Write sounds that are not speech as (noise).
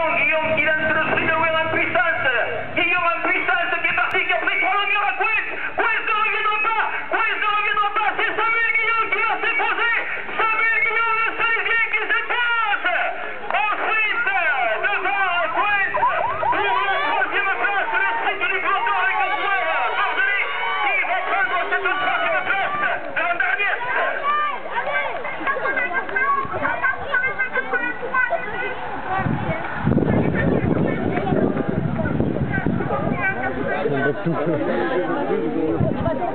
yung, yung Thank (laughs) you.